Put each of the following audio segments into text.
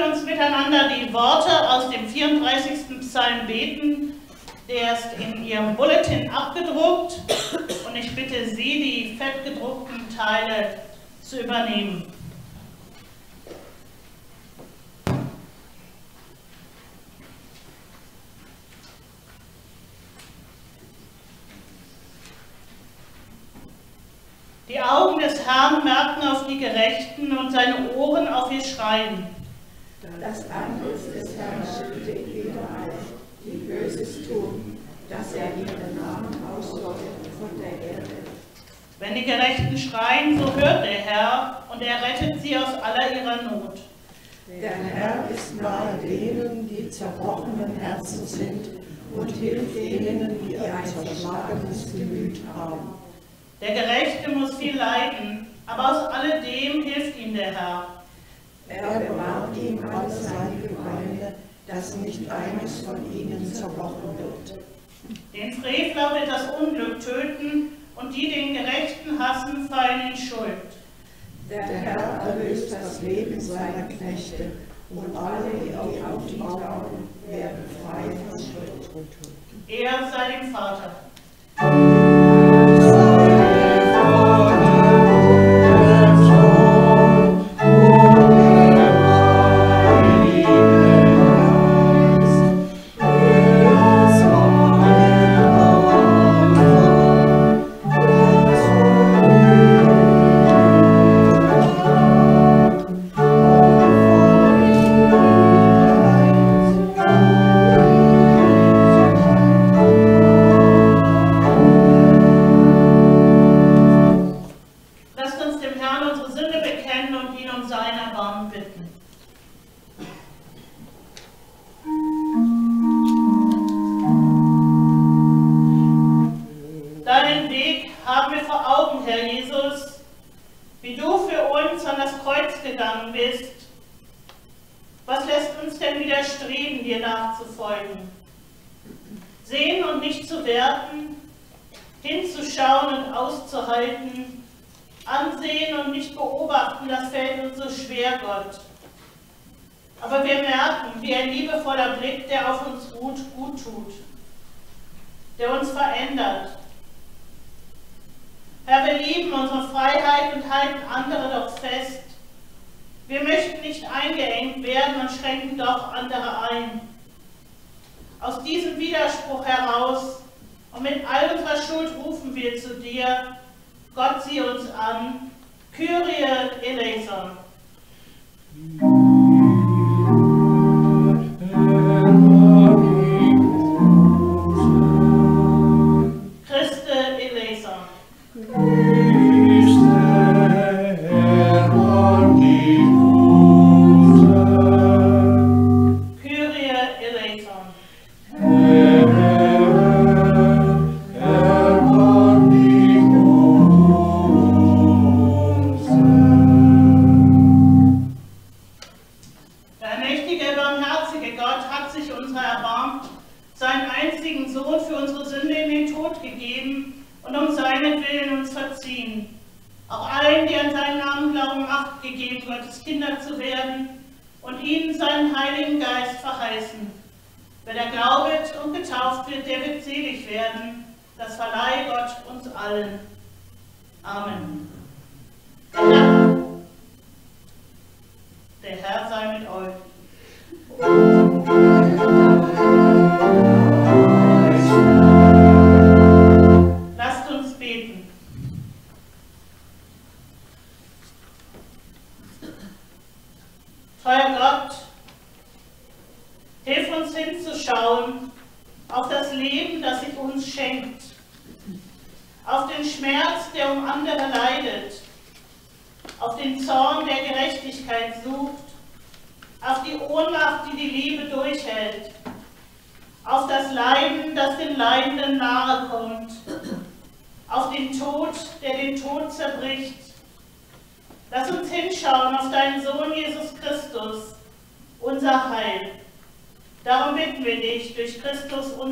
Sie uns miteinander die Worte aus dem 34. Psalm beten. Der ist in Ihrem Bulletin abgedruckt und ich bitte Sie, die fettgedruckten Teile zu übernehmen. Die Augen des Herrn merken auf die Gerechten und seine Ohren auf ihr Schreien. Das Antlitz des Herrn schüttet überall, die Böses tun, dass er ihren Namen ausleuchtet von der Erde. Wenn die Gerechten schreien, so hört der Herr und er rettet sie aus aller ihrer Not. Der Herr ist nahe denen, die zerbrochenen Herzen sind und hilft denen, die ein zerschlagenes Gemüt haben. Der Gerechte muss viel leiden, aber aus alledem hilft ihm der Herr. Er bewahrt ihm alle seine Gebeine, dass nicht eines von ihnen zerbrochen wird. Den Frevler wird das Unglück töten und die den Gerechten hassen, fallen in Schuld. Der Herr erlöst das Leben seiner Knechte und alle, die auf ihn bauen, werden frei von Schuld. Er sei dem Vater.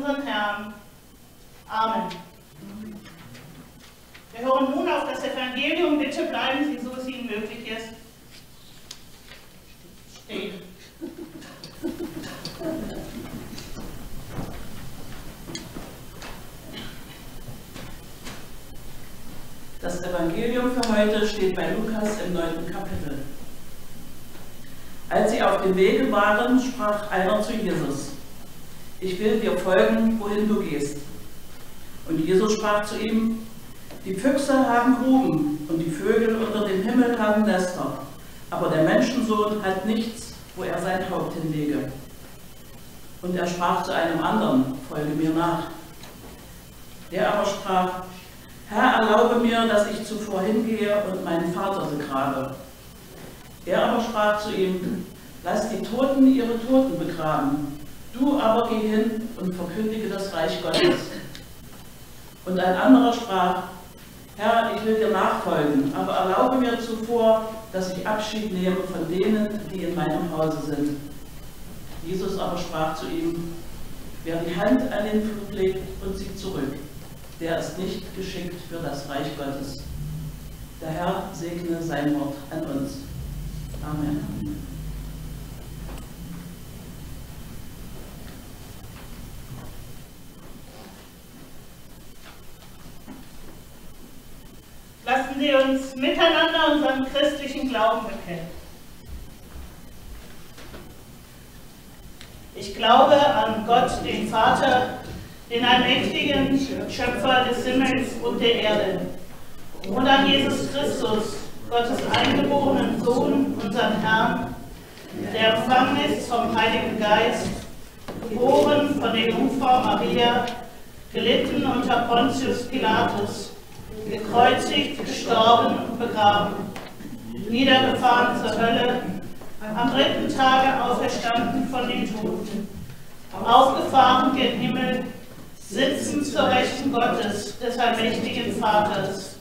Unseren Herrn. Amen. Wir hören nun auf das Evangelium. Bitte bleiben Sie, so es Ihnen möglich ist, stehen. Das Evangelium für heute steht bei Lukas im neunten Kapitel. Als sie auf dem Wege waren, sprach einer zu Jesus, ich will dir folgen, wohin du gehst. Und Jesus sprach zu ihm, die Füchse haben Gruben und die Vögel unter dem Himmel haben Nester, aber der Menschensohn hat nichts, wo er sein Haupt hinlege. Und er sprach zu einem anderen, folge mir nach. Der aber sprach, Herr, erlaube mir, dass ich zuvor hingehe und meinen Vater begrabe. Er aber sprach zu ihm, lass die Toten ihre Toten begraben, du aber geh hin und verkündige das Reich Gottes. Und ein anderer sprach, Herr, ich will dir nachfolgen, aber erlaube mir zuvor, dass ich Abschied nehme von denen, die in meinem Hause sind. Jesus aber sprach zu ihm, wer die Hand an den Flug legt und sieht zurück, der ist nicht geschickt für das Reich Gottes. Der Herr segne sein Wort an uns. Amen. Lassen Sie uns miteinander unseren christlichen Glauben bekennen. Ich glaube an Gott, den Vater, den allmächtigen Schöpfer des Himmels und der Erde, und an Jesus Christus, Gottes eingeborenen Sohn, unseren Herrn, der empfangen ist vom Heiligen Geist, geboren von der Jungfrau Maria, gelitten unter Pontius Pilatus, gekreuzigt, gestorben und begraben, niedergefahren zur Hölle, am dritten Tage auferstanden von den Toten, aufgefahren gen Himmel, sitzen zur Rechten Gottes, des allmächtigen Vaters,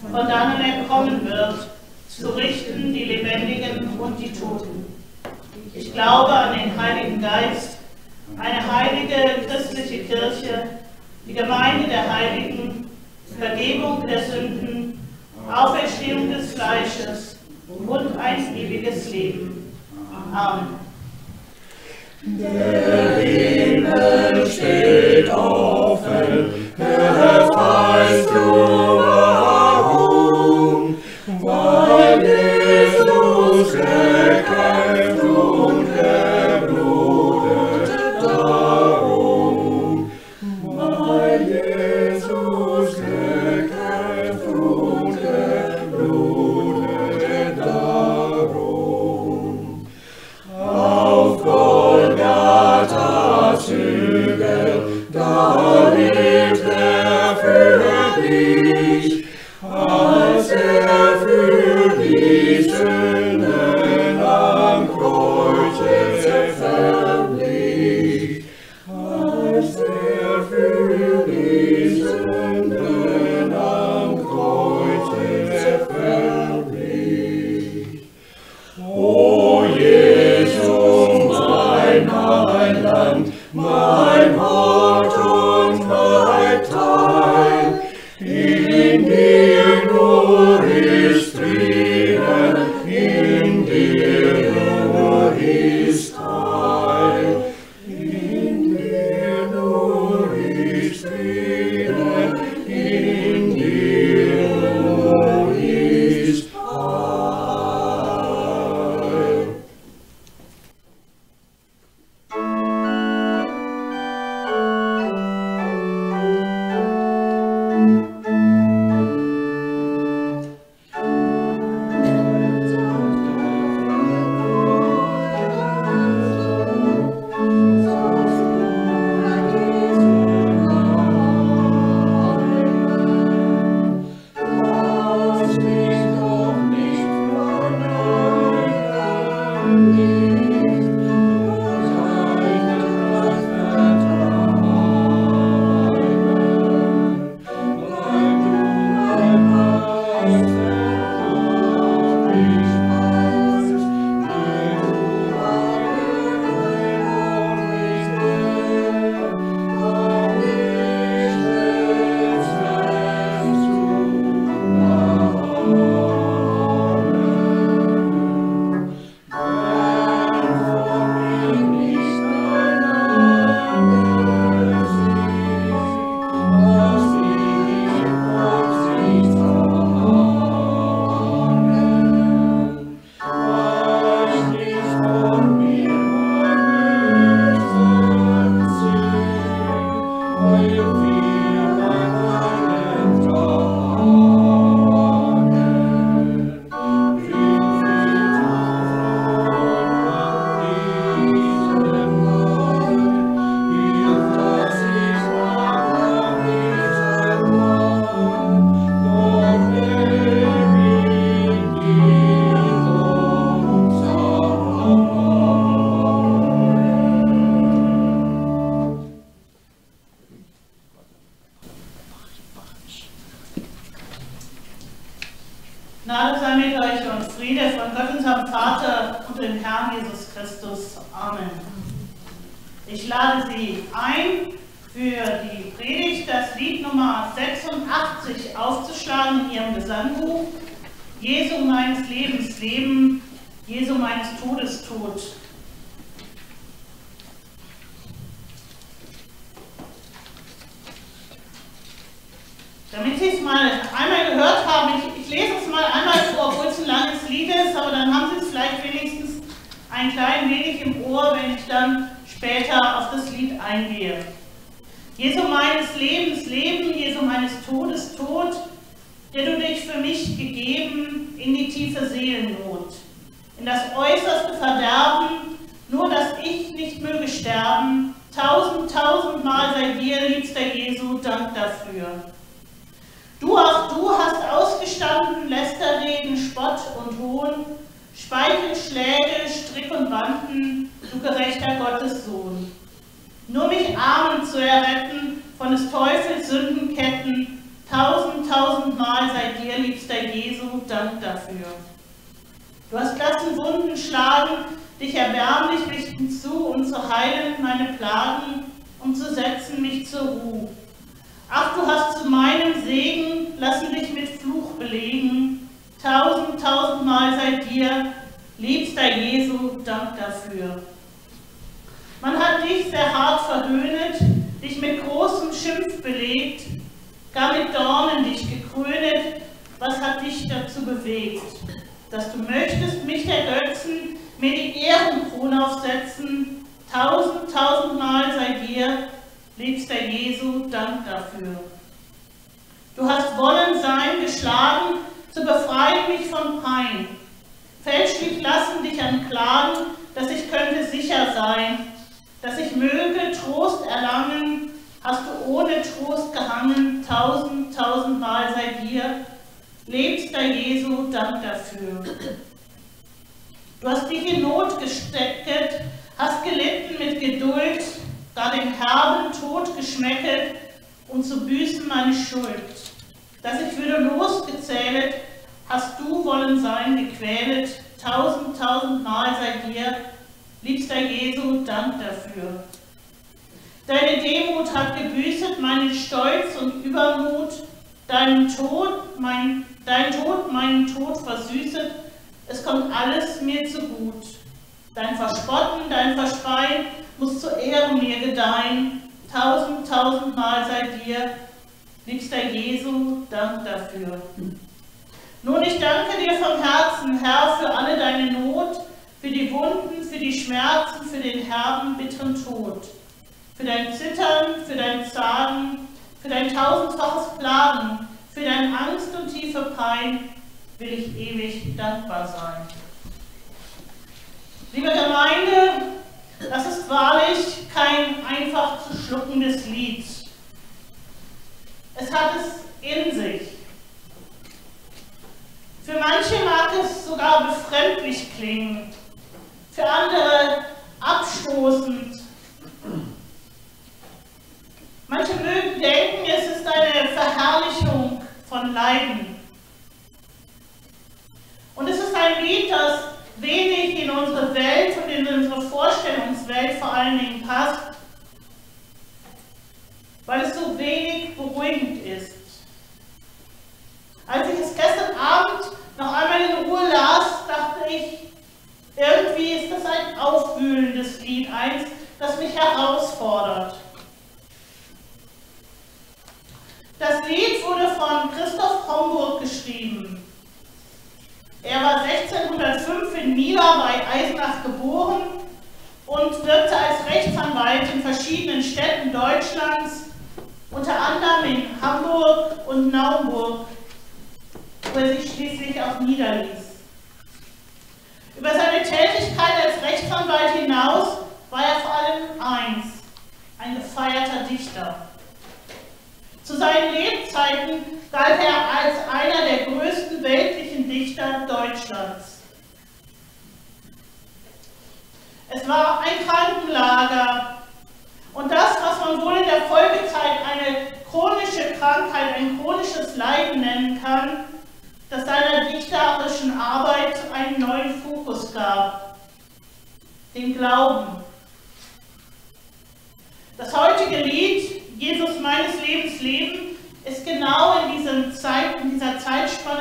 von dannen er kommen wird, zu richten die Lebendigen und die Toten. Ich glaube an den Heiligen Geist, eine heilige christliche Kirche, die Gemeinde der Heiligen, Vergebung der Sünden, Auferstehung des Fleisches und ein ewiges Leben. Amen. Der Himmel steht offen, Herr, weißt du Damit Sie es mal einmal gehört haben, ich, ich lese es mal einmal vor, obwohl es ein langes Lied ist, aber dann haben Sie es vielleicht wenigstens ein klein wenig im Ohr, wenn ich dann später auf das Lied eingehe. Jesu meines Lebens Leben, Jesu meines Todes Tod, der du dich für mich gegeben in die tiefe Seelennot, in das äußerste Verderben, nur dass ich nicht möge sterben, tausend, tausendmal sei dir, liebster Jesu, Dank dafür. Du auch du hast ausgestanden, Lästerreden, Spott und Hohn, Speichelschläge, Strick und Banden, du gerechter Gottessohn. Nur mich Armen zu erretten von des Teufels Sündenketten, tausend, tausendmal sei dir, liebster Jesu, Dank dafür. Du hast lassen Wunden schlagen, dich erbärmlich richten zu, um zu heilen meine Plagen, um zu setzen mich zur Ruhe. Ach, du hast zu meinem Segen lassen dich mit Fluch belegen, tausend, tausendmal sei dir, liebster Jesu, Dank dafür. Man hat dich sehr hart verhöhnet, dich mit großem Schimpf belegt, gar mit Dornen dich gekrönet. Was hat dich dazu bewegt? Dass du möchtest mich ergötzen, mir die Ehrenkrone aufsetzen, tausend, tausendmal sei dir, liebster Jesu, Dank dafür. Du hast wollen sein, geschlagen, zu befreien mich von Pein. Fälschlich lassen dich an Klagen, dass ich könnte sicher sein, dass ich möge Trost erlangen, hast du ohne Trost gehangen, tausend, tausendmal sei dir, lebster Jesu, Dank dafür. Du hast dich in Not gesteckt, hast gelitten mit Geduld, da den herben Tod geschmecket und zu büßen meine Schuld. Dass ich würde losgezählet, hast du wollen sein gequälet, tausend, tausendmal sei dir, Liebster Jesu, Dank dafür. Deine Demut hat gebüßet meinen Stolz und Übermut, dein Tod, mein, dein Tod meinen Tod versüßet, es kommt alles mir zu gut. Dein Verspotten, dein Verspeien muss zu Ehren mir gedeihen, tausend, tausendmal sei dir, liebster Jesu, Dank dafür. Nun, ich danke dir vom Herzen, Herr, für alle deine Not, für die Wunden, für die Schmerzen, für den herben, bitteren Tod, für dein Zittern, für dein Zagen, für dein tausendfaches Plagen, für deine Angst und tiefe Pein will ich ewig dankbar sein. Liebe Gemeinde, das ist wahrlich kein einfach zu schluckendes Lied. Es hat es in sich. Für manche mag es sogar befremdlich klingen, für andere abstoßend. Manche mögen denken, es ist eine Verherrlichung von Leiden. Und es ist ein Lied, das wenig in unsere Welt und in unsere Vorstellungswelt vor allen Dingen passt, weil es so wenig beruhigend ist. Als ich es gestern Abend noch einmal in Ruhe las, dachte ich, irgendwie ist das ein aufwühlendes Lied, eins, das mich herausfordert. Das Lied wurde von Christoph Homburg geschrieben. Er war 1605 in Mila bei Eisenach geboren und wirkte als Rechtsanwalt in verschiedenen Städten Deutschlands, unter anderem in Hamburg und Naumburg, wo er sich schließlich auch niederließ. Über seine Tätigkeit als Rechtsanwalt hinaus war er vor allem eins, ein gefeierter Dichter. Zu seinen Lebzeiten galt er als einer der größten weltlichen Dichter Deutschlands. Es war ein Krankenlager und das, was man wohl in der Folgezeit eine chronische Krankheit, ein chronisches Leiden nennen kann, das seiner dichterischen Arbeit einen neuen Fokus gab, den Glauben. diesem Zeit, in dieser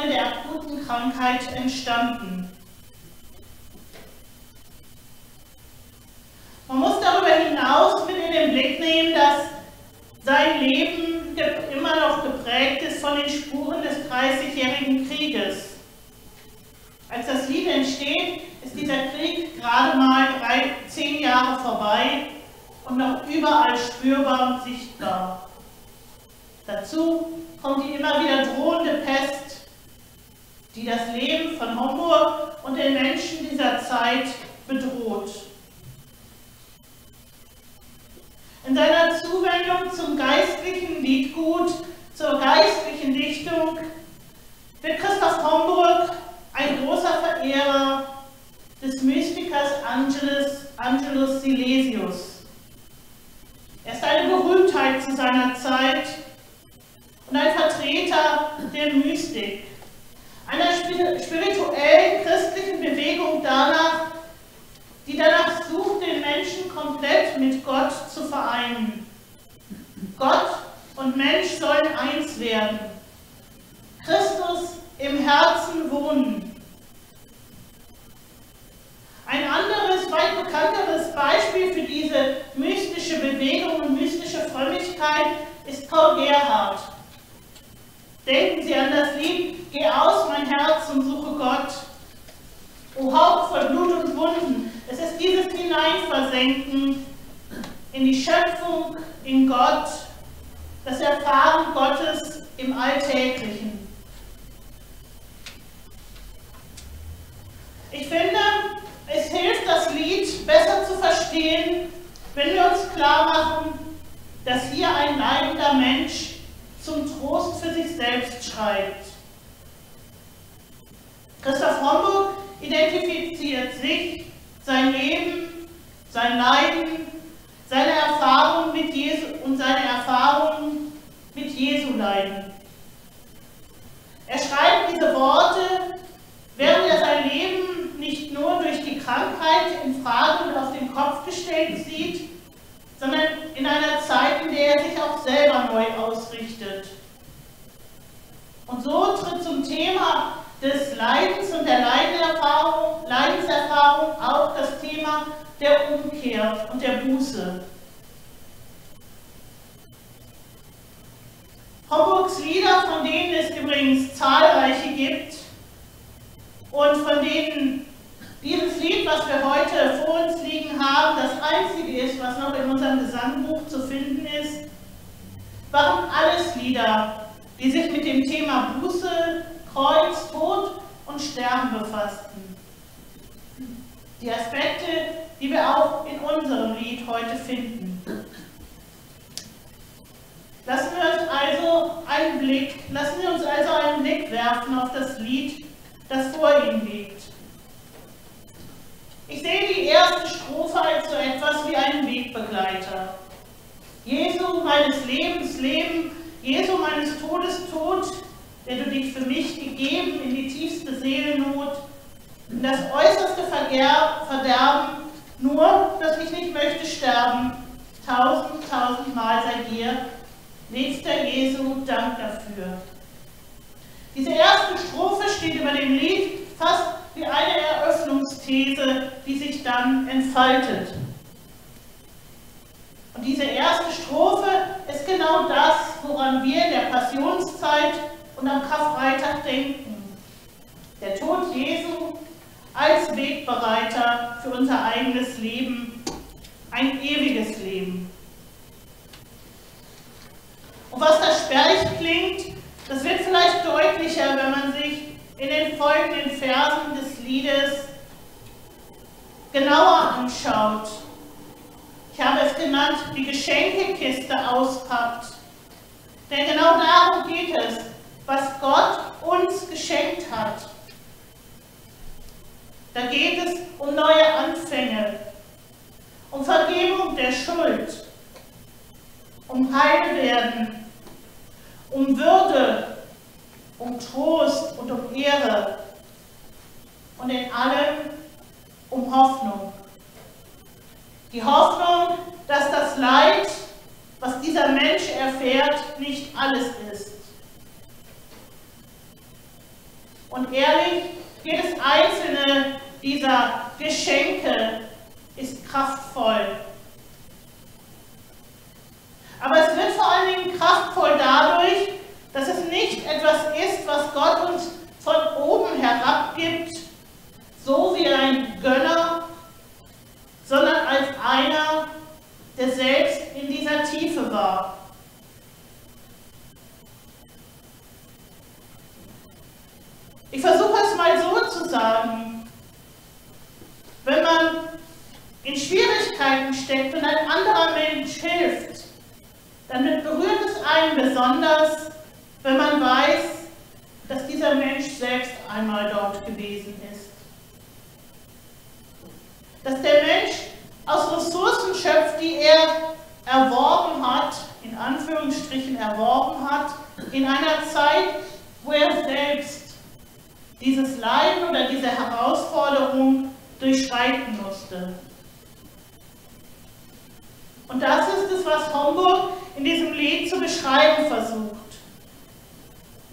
Der akuten Krankheit entstanden. Man muss darüber hinaus mit in den Blick nehmen, dass sein Leben immer noch geprägt ist von den Spuren des Dreißigjährigen Krieges. Als das Lied entsteht, ist dieser Krieg gerade mal drei, zehn Jahre vorbei und noch überall spürbar und sichtbar. Dazu kommt die immer wieder drohende Pest, die das Leben von Homburg und den Menschen dieser Zeit bedroht. In seiner Zuwendung zum geistlichen Liedgut, zur geistlichen Dichtung, wird Christoph Homburg ein großer Verehrer des Mystikers Angelus, Angelus Silesius. Er ist eine Berühmtheit zu seiner Zeit und ein Vertreter der Mystik, einer spirituellen christlichen Bewegung danach, die danach sucht, den Menschen komplett mit Gott zu vereinen. Gott und Mensch sollen eins werden. Christus im Herzen wohnen. Ein anderes, weit bekannteres Beispiel für diese mystische Bewegung und mystische Frömmigkeit ist Paul Gerhardt. Denken Sie an das Lied Geh aus, mein Herz, und suche Gott. O Haupt voll Blut und Wunden, es ist dieses Hineinversenken in die Schöpfung, in Gott, das Erfahren Gottes im Alltäglichen. Ich finde, es hilft, das Lied besser zu verstehen, wenn wir uns klar machen, dass hier ein leidender Mensch zum Trost für sich selbst schreibt. Christoph Homburg identifiziert sich sein Leben, sein Leiden, seine Erfahrung mit Jesu und seine Erfahrungen mit Jesu Leiden. Er schreibt diese Worte, während er sein Leben nicht nur durch die Krankheit in Frage und auf den Kopf gestellt sieht, sondern in einer Zeit, in der er sich auch selber neu ausrichtet. Und so tritt zum Thema des Leidens und der Leidenserfahrung, Leidenserfahrung auch das Thema der Umkehr und der Buße. Homburgs Lieder, von denen es übrigens zahlreiche gibt und von denen dieses Lied, was wir heute vor uns liegen haben, das einzige ist, was noch in unserem Gesangbuch zu finden ist, waren alles Lieder, die sich mit dem Thema Buße, Kreuz, Tod und Sterben befassten. Die Aspekte, die wir auch in unserem Lied heute finden. Lassen wir uns also einen Blick, lassen wir uns also einen Blick werfen auf das Lied, das vor Ihnen liegt. Ich sehe die erste Strophe als so etwas wie einen Wegbegleiter. Jesu meines Lebens Leben, Jesu meines Todes Tod, der du dich für mich gegeben in die tiefste Seelennot, in das äußerste Verderben, nur, dass ich nicht möchte sterben. Tausend, tausendmal sei dir, nächster Jesu, Dank dafür. Diese erste Strophe steht über dem Lied fast wie eine Eröffnungsthese, die sich dann entfaltet. Und diese erste Strophe ist genau das, woran wir in der Passionszeit und am Karfreitag denken. Der Tod Jesu als Wegbereiter für unser eigenes Leben, ein ewiges Leben. Und was da sperrig klingt, das wird vielleicht deutlicher, wenn man sich in den folgenden Versen des Liedes genauer anschaut. Ich habe es genannt, die Geschenkekiste auspackt. Denn genau darum geht es, was Gott uns geschenkt hat. Da geht es um neue Anfänge, um Vergebung der Schuld, um Heilwerden, um Würde, um Trost und um Ehre und in allem um Hoffnung. Die Hoffnung, dass das Leid, was dieser Mensch erfährt, nicht alles ist. Und ehrlich, jedes einzelne dieser Geschenke ist kraftvoll. Aber es wird vor allen Dingen kraftvoll dadurch, dass es nicht etwas ist, was Gott uns von oben herabgibt, so wie ein Gönner, sondern als einer, der selbst in dieser Tiefe war. Ich versuche es mal so zu sagen. Wenn man in Schwierigkeiten steckt und ein anderer Mensch hilft, dann berührt es einen besonders, wenn man weiß, dass dieser Mensch selbst einmal dort gewesen ist. Dass der Mensch aus Ressourcen schöpft, die er erworben hat, in Anführungsstrichen erworben hat, in einer Zeit, wo er selbst dieses Leiden oder diese Herausforderung durchschreiten musste. Und das ist es, was Homburg in diesem Lied zu beschreiben versucht.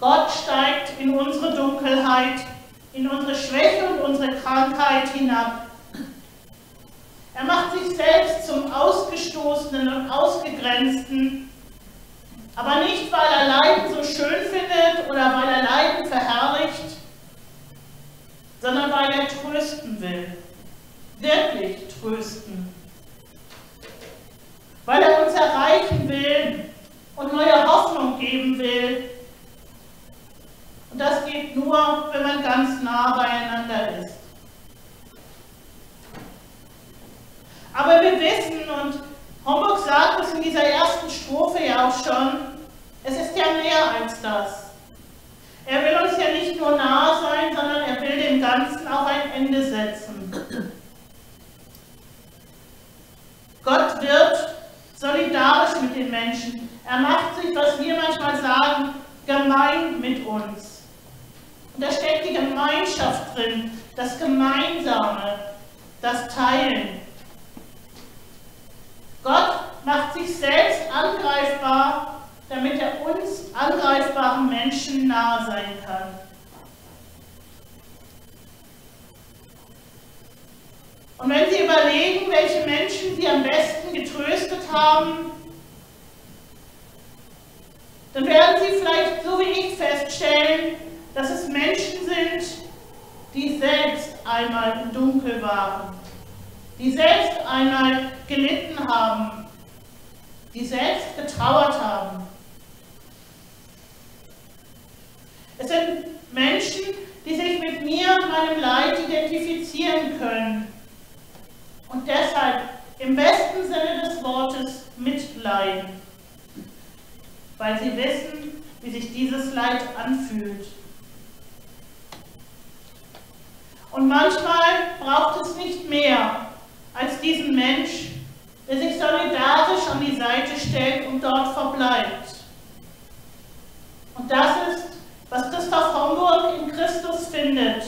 Gott steigt in unsere Dunkelheit, in unsere Schwäche und unsere Krankheit hinab. Er macht sich selbst zum Ausgestoßenen und Ausgegrenzten, aber nicht, weil er Leiden so schön findet oder weil er Leiden verherrlicht, sondern weil er trösten will, wirklich trösten weil er uns erreichen will und neue Hoffnung geben will. Und das geht nur, wenn man ganz nah beieinander ist. Aber wir wissen, und Homburg sagt es in dieser ersten Strophe ja auch schon, es ist ja mehr als das. Er will uns ja nicht nur nah sein, sondern er will dem Ganzen auch ein Ende setzen. Gott wird solidarisch mit den Menschen. Er macht sich, was wir manchmal sagen, gemein mit uns. Und da steckt die Gemeinschaft drin, das Gemeinsame, das Teilen. Gott macht sich selbst angreifbar, damit er uns angreifbaren Menschen nahe sein kann. Und wenn Sie überlegen, welche Menschen Sie am besten getröstet haben, dann werden Sie vielleicht so wie ich feststellen, dass es Menschen sind, die selbst einmal im Dunkel waren, die selbst einmal gelitten haben, die selbst getrauert haben. Es sind Menschen, die sich mit mir und meinem Leid identifizieren können und deshalb im besten Sinne des Wortes mitleiden, weil sie wissen, wie sich dieses Leid anfühlt. Und manchmal braucht es nicht mehr als diesen Mensch, der sich solidarisch an die Seite stellt und dort verbleibt. Und das ist, was Christoph Homburg in Christus findet.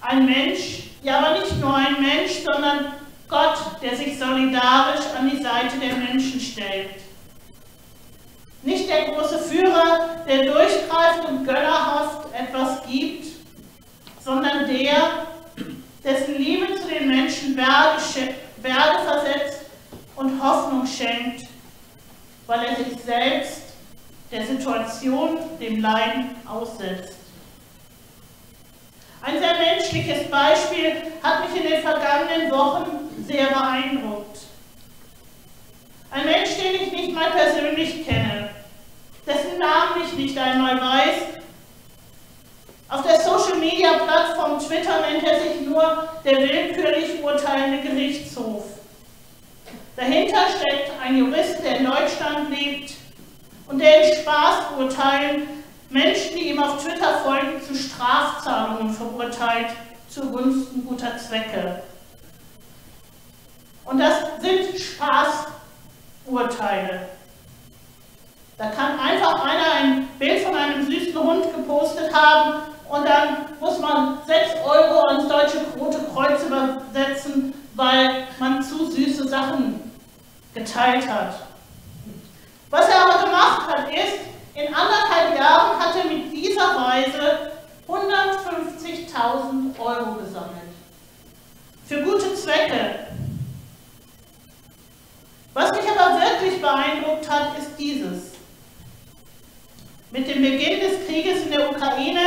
Ein Mensch, ja, aber nicht nur ein Mensch, sondern Gott, der sich solidarisch an die Seite der Menschen stellt. Nicht der große Führer, der durchgreift und gönnerhaft etwas gibt, sondern der, dessen Liebe zu den Menschen Berge versetzt und Hoffnung schenkt, weil er sich selbst der Situation, dem Leiden aussetzt. Ein sehr menschliches Beispiel hat mich in den vergangenen Wochen sehr beeindruckt. Ein Mensch, den ich nicht mal persönlich kenne, dessen Namen ich nicht einmal weiß. Auf der Social-Media-Plattform Twitter nennt er sich nur der willkürlich urteilende Gerichtshof. Dahinter steckt ein Jurist, der in Deutschland lebt und der in Spaßurteilen Menschen, die ihm auf Twitter folgen, zu Strafzahlungen verurteilt zugunsten guter Zwecke. Und das sind Spaßurteile. Da kann einfach einer ein Bild von einem süßen Hund gepostet haben und dann muss man 6 Euro ans Deutsche Rote Kreuz übersetzen, weil man zu süße Sachen geteilt hat. Was er aber gemacht hat, ist, In anderthalb Jahren hat er mit dieser Reise 150.000 Euro gesammelt. Für gute Zwecke. Was mich aber wirklich beeindruckt hat, ist dieses. Mit dem Beginn des Krieges in der Ukraine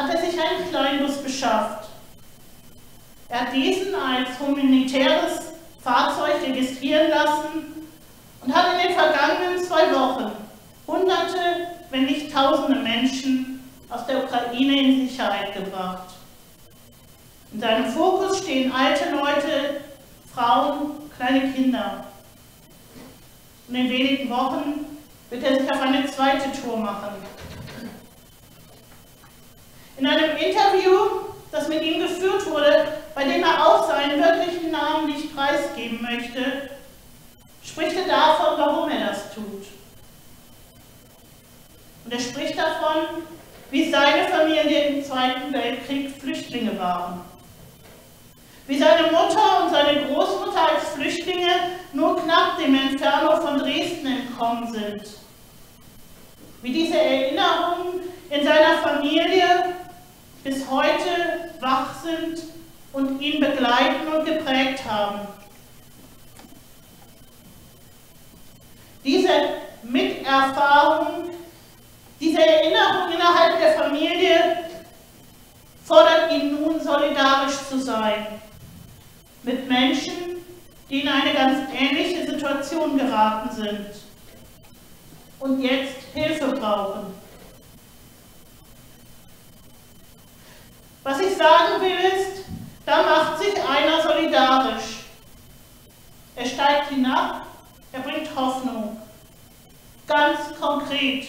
hat er sich einen Kleinbus beschafft. Er hat diesen als humanitäres Fahrzeug registrieren lassen und hat in den vergangenen zwei Wochen Hunderte, wenn nicht Tausende Menschen aus der Ukraine in Sicherheit gebracht. In seinem Fokus stehen alte Leute, Frauen, kleine Kinder. Und in wenigen Wochen wird er sich auf eine zweite Tour machen. In einem Interview, das mit ihm geführt wurde, bei dem er auch seinen wirklichen Namen nicht preisgeben möchte, spricht er davon, warum er das tut. Und er spricht davon, wie seine Familie im Zweiten Weltkrieg Flüchtlinge waren. Wie seine Mutter und seine Großmutter als Flüchtlinge nur knapp dem Inferno von Dresden entkommen sind. Wie diese Erinnerungen in seiner Familie heute wach sind und ihn begleiten und geprägt haben. Diese Miterfahrung, diese Erinnerung innerhalb der Familie fordert ihn nun solidarisch zu sein mit Menschen, die in eine ganz ähnliche Situation geraten sind und jetzt Hilfe brauchen. Was ich sagen will ist, da macht sich einer solidarisch. Er steigt hinab, er bringt Hoffnung. Ganz konkret.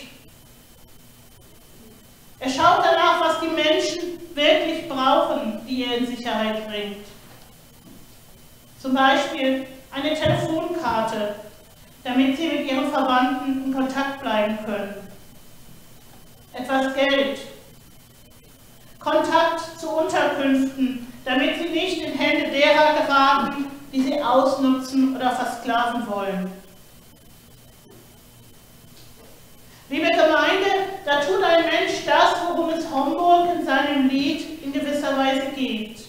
Er schaut danach, was die Menschen wirklich brauchen, die er in Sicherheit bringt. Zum Beispiel eine Telefonkarte, damit sie mit ihren Verwandten in Kontakt bleiben können. Etwas Geld. Kontakt zu Unterkünften, damit sie nicht in Hände derer geraten, die sie ausnutzen oder versklaven wollen. Liebe Gemeinde, da tut ein Mensch das, worum es Homburg in seinem Lied in gewisser Weise geht.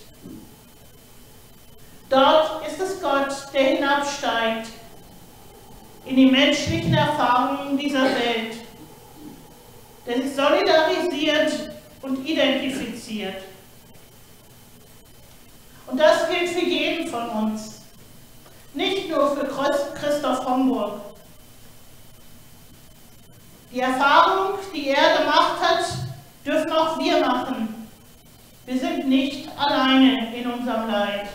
Dort ist es Gott, der hinabsteigt in die menschlichen Erfahrungen dieser Welt, der sich solidarisiert und identifiziert. Und das gilt für jeden von uns, nicht nur für Christoph Homburg. Die Erfahrung, die er gemacht hat, dürfen auch wir machen. Wir sind nicht alleine in unserem Leid.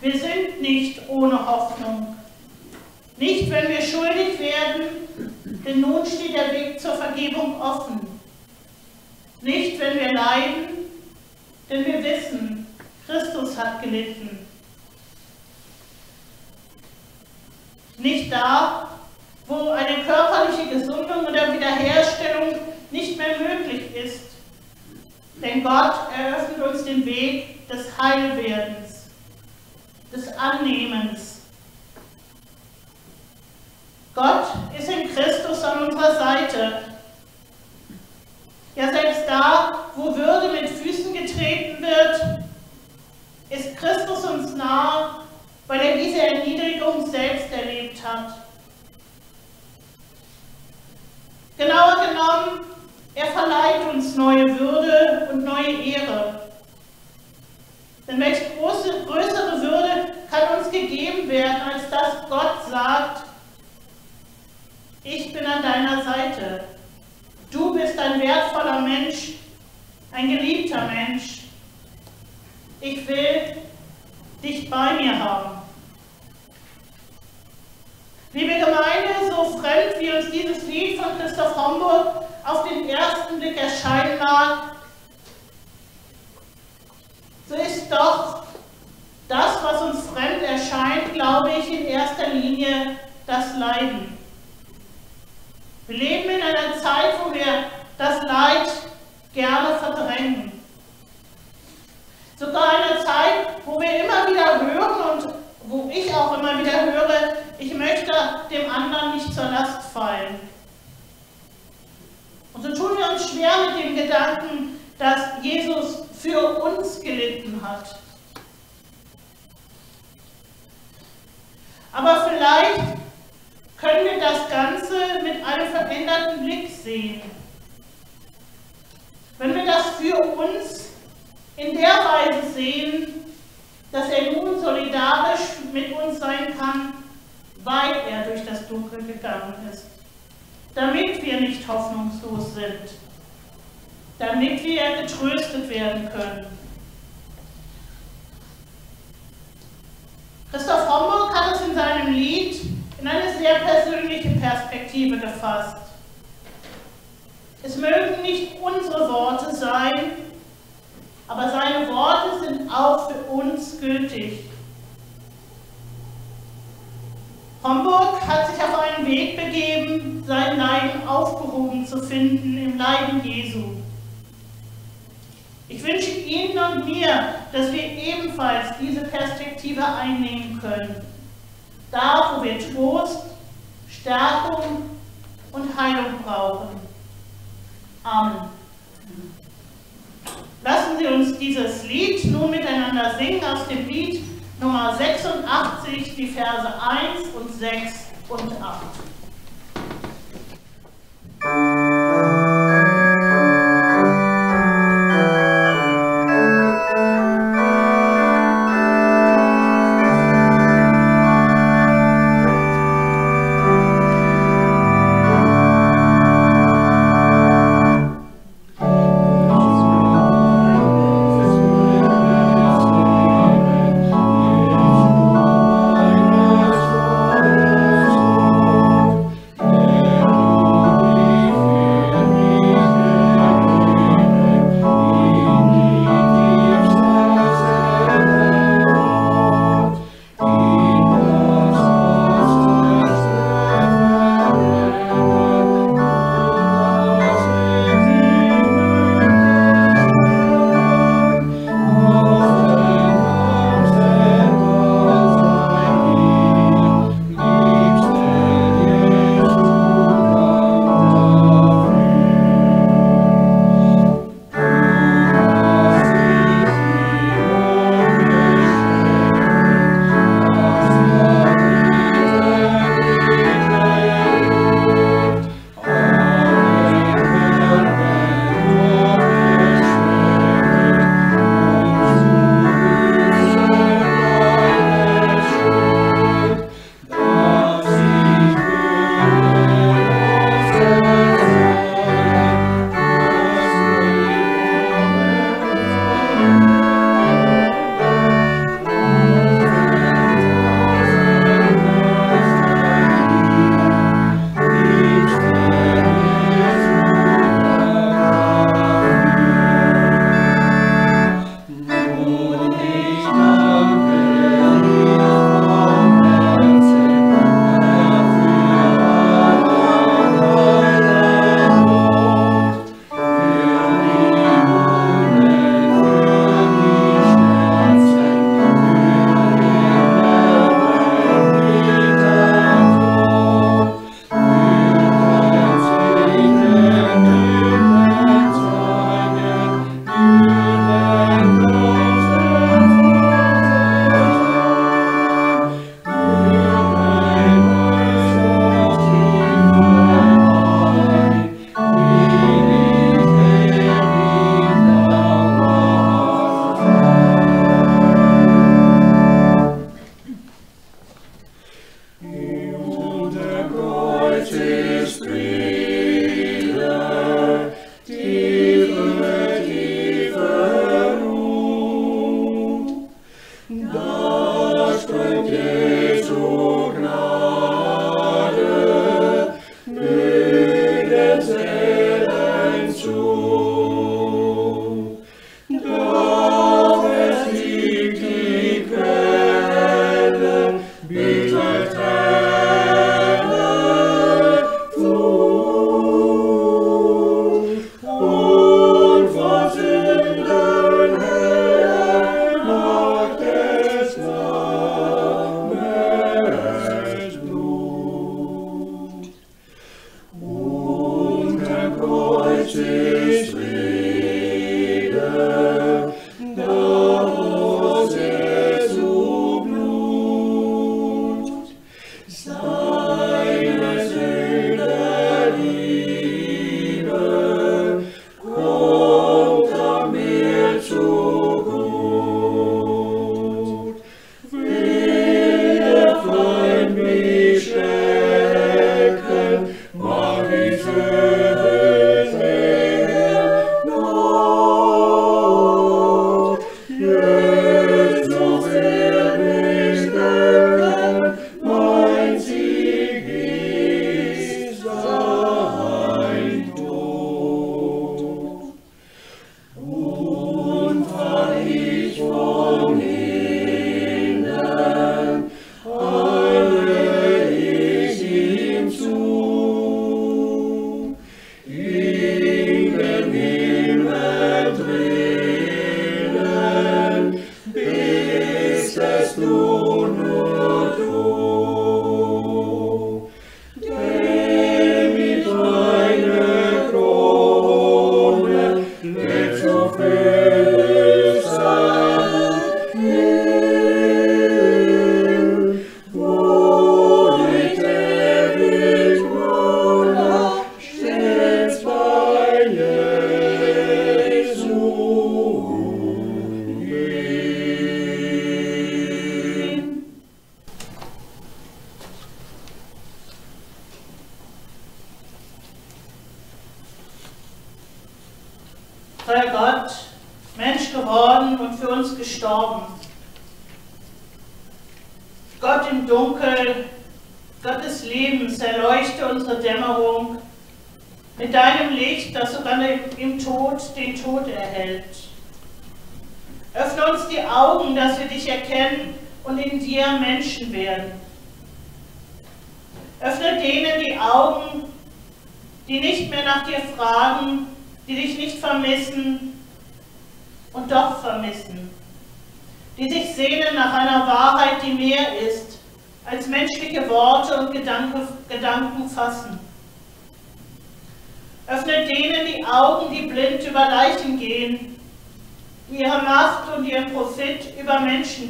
Wir sind nicht ohne Hoffnung. Nicht, wenn wir schuldig werden, denn nun steht der Weg zur Vergebung offen. Nicht, wenn wir leiden, denn wir wissen, Christus hat gelitten. Nicht da, wo eine körperliche Gesundung oder Wiederherstellung nicht mehr möglich ist. Denn Gott eröffnet uns den Weg des Heilwerdens des Annehmens. Gott ist in Christus an unserer Seite. Ja, selbst da, wo Würde mit Füßen getreten wird, ist Christus uns nahe, weil er diese Erniedrigung selbst erlebt hat. Genauer genommen, er verleiht uns neue Würde und neue Ehre. Denn welche große, größere Würde kann uns gegeben werden, als dass Gott sagt, ich bin an deiner Seite. Du bist ein wertvoller Mensch, ein geliebter Mensch. Ich will dich bei mir haben. Liebe Gemeinde, so fremd wie uns dieses Lied von Christoph Homburg auf den ersten Blick erscheinen mag, so ist doch das, was uns fremd erscheint, glaube ich, in erster Linie das Leiden. Wir leben in einer Zeit, wo wir das Leid gerne verdrängen. Sogar in einer Zeit, wo wir immer wieder hören und wo ich auch immer wieder höre, ich möchte dem anderen nicht zur Last fallen. Und so tun wir uns schwer mit dem Gedanken, dass Jesus für uns gelitten hat. Aber vielleicht können wir das Ganze mit einem veränderten Blick sehen. Wenn wir das für uns in der Weise sehen, dass er nun solidarisch mit uns sein kann, weil er durch das Dunkel gegangen ist, damit wir nicht hoffnungslos sind, damit wir getröstet werden können. Christoph Homburg hat es in seinem Lied in eine sehr persönliche Perspektive gefasst. Es mögen nicht unsere Worte sein, aber seine Worte sind auch für uns gültig. Homburg hat sich auf einen Weg begeben, sein Leiden aufgehoben zu finden im Leiden Jesu. Ich wünsche Ihnen und mir, dass wir ebenfalls diese Perspektive einnehmen können. Da, wo wir Trost, Stärkung und Heilung brauchen. Amen. Lassen Sie uns dieses Lied nun miteinander singen aus dem Lied Nummer 86, die Verse 1 und 6 und 8.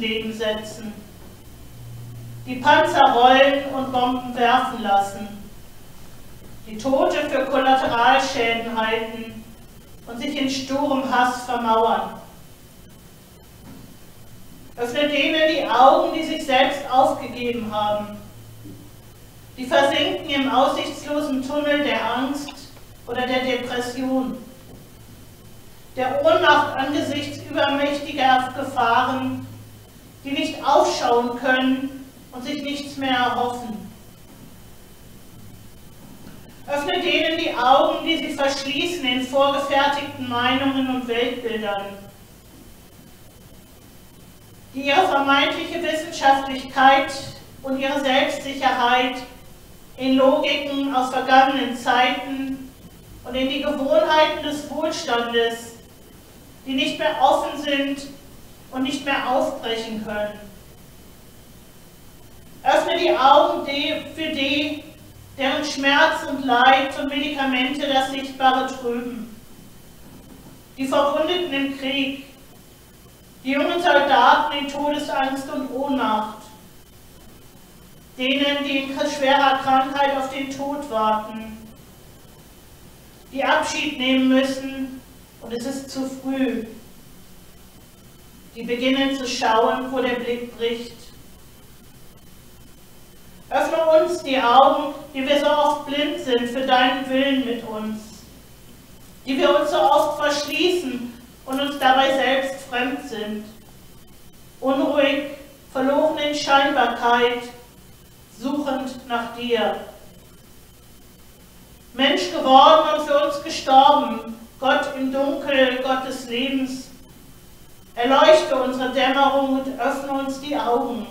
Menschenleben setzen, die Panzer rollen und Bomben werfen lassen, die Tote für Kollateralschäden halten und sich in sturem Hass vermauern. Öffne denen die Augen, die sich selbst aufgegeben haben, die versinken im aussichtslosen Tunnel der Angst oder der Depression, der Ohnmacht angesichts übermächtiger Gefahren, die nicht aufschauen können und sich nichts mehr erhoffen. Öffne denen die Augen, die sie verschließen in vorgefertigten Meinungen und Weltbildern, die ihre vermeintliche Wissenschaftlichkeit und ihre Selbstsicherheit in Logiken aus vergangenen Zeiten und in die Gewohnheiten des Wohlstandes, die nicht mehr offen sind und nicht mehr aufbrechen können. Öffne die Augen für die, deren Schmerz und Leid und Medikamente das Sichtbare trüben. Die Verwundeten im Krieg, die jungen Soldaten in Todesangst und Ohnmacht, denen, die in schwerer Krankheit auf den Tod warten, die Abschied nehmen müssen und es ist zu früh. Die beginnen zu schauen, wo der Blick bricht. Öffne uns die Augen, die wir so oft blind sind für deinen Willen mit uns, die wir uns so oft verschließen und uns dabei selbst fremd sind. Unruhig, verloren in Scheinbarkeit, suchend nach dir. Mensch geworden und für uns gestorben, Gott im Dunkel, Gott des Lebens. Erleuchte unsere Dämmerung und öffne uns die Augen,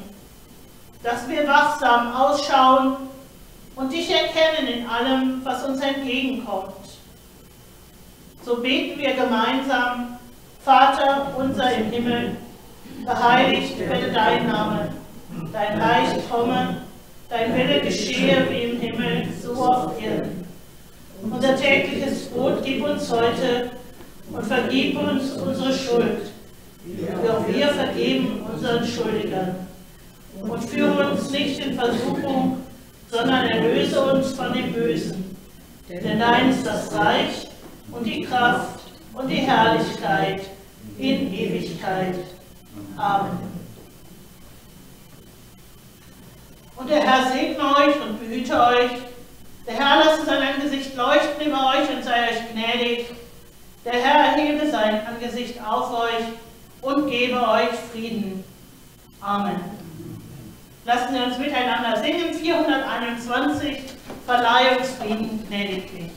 dass wir wachsam ausschauen und dich erkennen in allem, was uns entgegenkommt. So beten wir gemeinsam, Vater unser im Himmel, geheiligt werde dein Name, dein Reich komme, dein Wille geschehe wie im Himmel, so auf Erden. Unser tägliches Brot gib uns heute und vergib uns unsere Schuld, wie auch wir vergeben unseren Schuldigern. Und führe uns nicht in Versuchung, sondern erlöse uns von dem Bösen. Denn dein ist das Reich und die Kraft und die Herrlichkeit in Ewigkeit. Amen. Und der Herr segne euch und behüte euch. Der Herr lasse sein Angesicht leuchten über euch und sei euch gnädig. Der Herr erhebe sein Angesicht auf euch und gebe euch Frieden. Amen. Lassen wir uns miteinander singen, 421, Verleihungsfrieden gnädiglich.